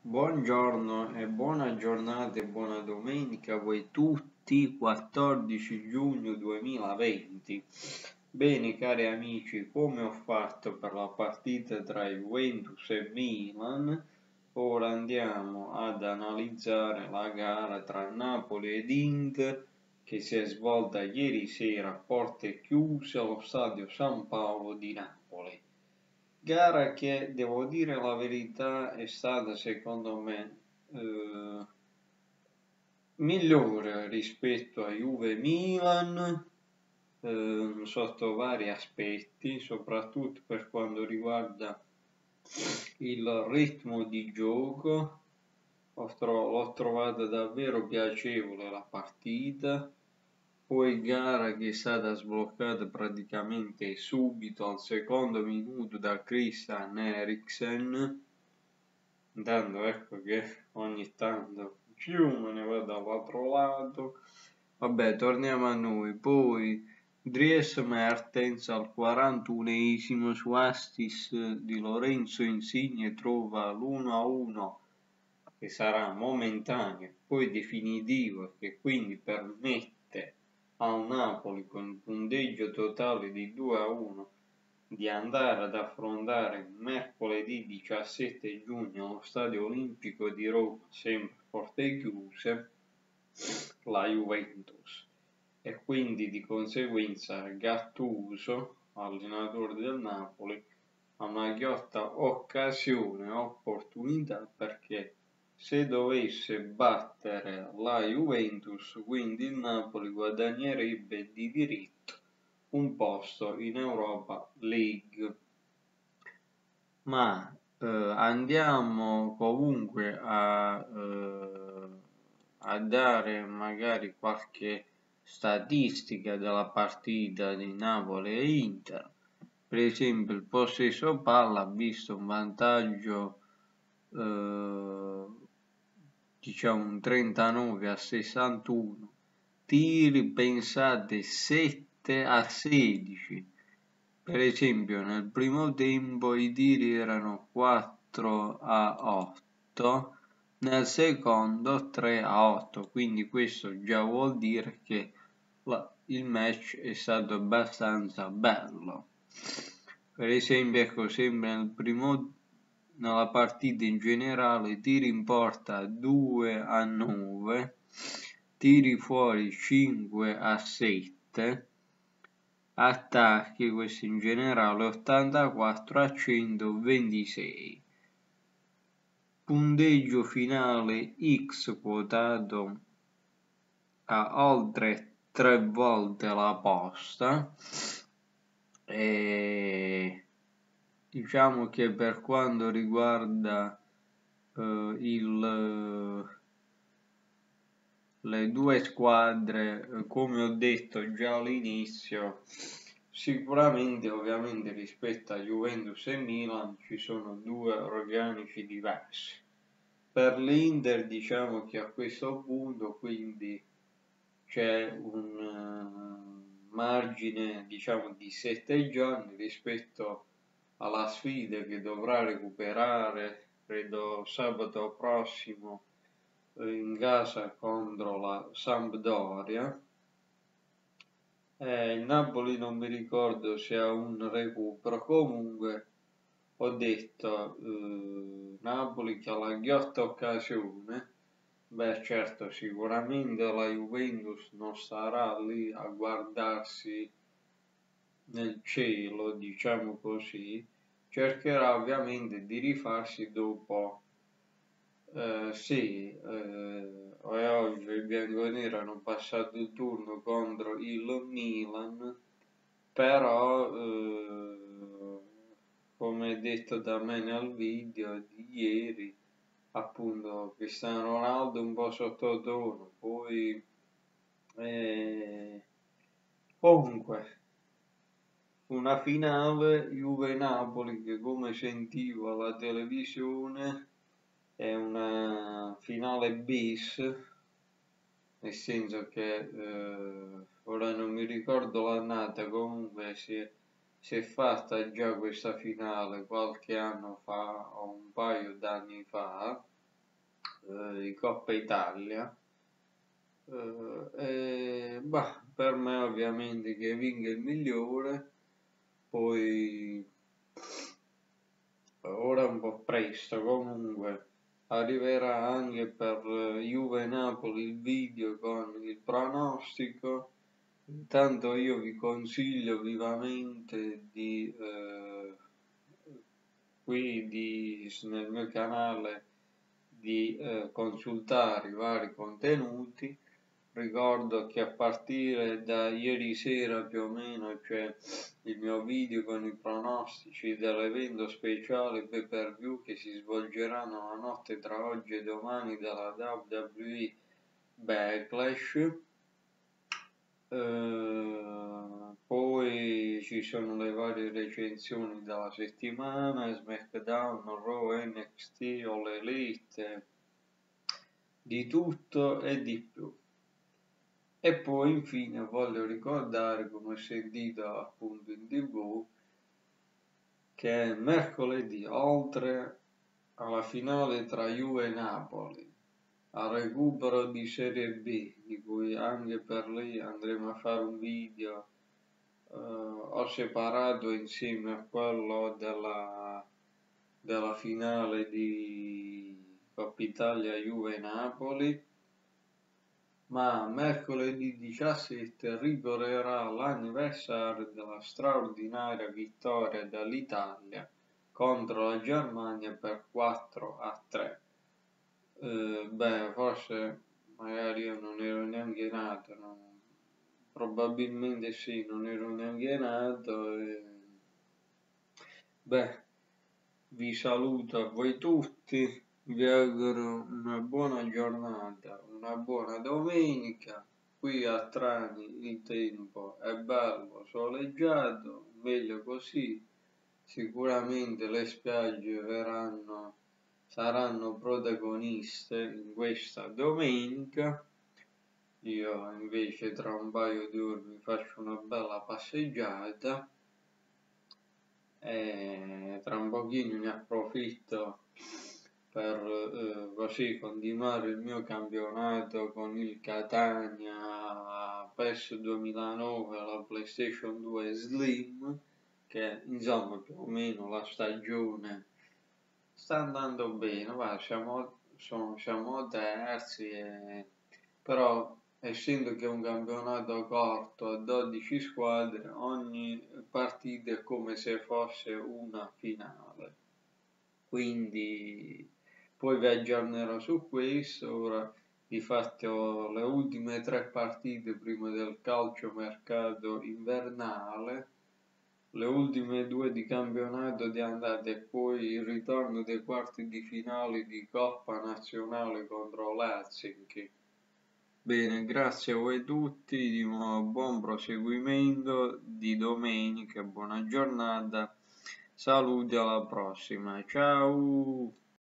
Buongiorno e buona giornata e buona domenica a voi tutti, 14 giugno 2020. Bene cari amici, come ho fatto per la partita tra Juventus e Milan, ora andiamo ad analizzare la gara tra Napoli ed Inter che si è svolta ieri sera a porte chiuse allo stadio San Paolo di Napoli. Gara che, devo dire la verità, è stata secondo me eh, migliore rispetto a Juve-Milan eh, sotto vari aspetti, soprattutto per quanto riguarda il ritmo di gioco. L'ho trovata davvero piacevole la partita poi gara che è stata sbloccata praticamente subito al secondo minuto da Christian Eriksen. Intanto ecco che ogni tanto più me ne vado dall'altro lato. Vabbè torniamo a noi. Poi Dries Mertens al 41esimo su assist di Lorenzo Insigne trova l'1-1 che sarà momentaneo poi definitivo che quindi permette al Napoli con il punteggio totale di 2 a 1 di andare ad affrontare mercoledì 17 giugno allo Stadio Olimpico di Roma, sempre porte chiuse, la Juventus. E quindi di conseguenza Gattuso, allenatore del Napoli, ha una ghiotta occasione, opportunità perché se dovesse battere la Juventus, quindi il Napoli guadagnerebbe di diritto un posto in Europa League. Ma eh, andiamo comunque a, eh, a dare magari qualche statistica della partita di Napoli e Inter. Per esempio il possesso palla ha visto un vantaggio eh, diciamo un 39 a 61 tiri pensate 7 a 16 per esempio nel primo tempo i tiri erano 4 a 8 nel secondo 3 a 8 quindi questo già vuol dire che la, il match è stato abbastanza bello. Per esempio ecco sempre nel primo nella partita in generale tiri in porta 2 a 9 tiri fuori 5 a 7 attacchi questi in generale 84 a 126 punteggio finale x quotato a oltre 3 volte la posta. E diciamo che per quanto riguarda eh, il, le due squadre, eh, come ho detto già all'inizio, sicuramente ovviamente rispetto a Juventus e Milan ci sono due organici diversi. Per l'Inter diciamo che a questo punto quindi c'è un uh, margine diciamo di sette giorni rispetto a alla sfida che dovrà recuperare, credo sabato prossimo, in casa contro la Sampdoria. Eh, il Napoli non mi ricordo se ha un recupero, comunque ho detto eh, Napoli che ha la ghiotta occasione. Beh certo, sicuramente la Juventus non starà lì a guardarsi nel cielo, diciamo così, cercherà ovviamente di rifarsi dopo. Eh, sì, eh, oggi i bianconeri hanno passato il turno contro il Milan, però eh, come detto da me nel video di ieri, appunto Cristiano Ronaldo un po' sottotono, poi eh, comunque una finale Juve-Napoli che come sentivo alla televisione è una finale bis, nel senso che eh, ora non mi ricordo l'annata, comunque si, si è fatta già questa finale qualche anno fa o un paio d'anni fa eh, di Coppa Italia. Eh, e, bah, per me ovviamente che vinca il migliore poi ora è un po' presto comunque arriverà anche per Juve Napoli il video con il pronostico Intanto io vi consiglio vivamente di eh, qui di, nel mio canale di eh, consultare i vari contenuti. Ricordo che a partire da ieri sera più o meno c'è il mio video con i pronostici dell'evento speciale pay per view che si svolgeranno la notte tra oggi e domani dalla WWE Backlash eh, poi ci sono le varie recensioni della settimana, SmackDown, Raw, NXT o l'Elite, di tutto e di più. E poi infine voglio ricordare, come ho sentito appunto in tv, che mercoledì, oltre alla finale tra Juve e Napoli, al recupero di Serie B, di cui anche per lì andremo a fare un video. Uh, ho separato insieme a quello della, della finale di Coppa Italia Juve Napoli ma mercoledì 17 ricorrerà l'anniversario della straordinaria vittoria dell'Italia contro la Germania per 4 a 3 eh, beh, forse magari io non ero neanche nato, no? probabilmente sì, non ero neanche nato. E... Beh, vi saluto a voi tutti, vi auguro una buona giornata, una buona domenica. Qui a Trani il tempo è bello, soleggiato, meglio così. Sicuramente le spiagge verranno saranno protagoniste in questa domenica. Io invece tra un paio di ore mi faccio una bella passeggiata e tra un pochino ne approfitto per eh, così continuare il mio campionato con il Catania PES 2009 la PlayStation 2 Slim che insomma più o meno la stagione sta andando bene, va, siamo, sono, siamo terzi, e, però essendo che è un campionato corto a 12 squadre, ogni partita è come se fosse una finale. Quindi poi vi aggiornerò su questo, ora di fatto le ultime tre partite prima del calcio mercato invernale le ultime due di campionato di andata e poi il ritorno dei quarti di finale di Coppa Nazionale contro l'Helsinki. Bene, grazie a voi tutti, di nuovo buon proseguimento di domenica, buona giornata, saluti alla prossima, ciao!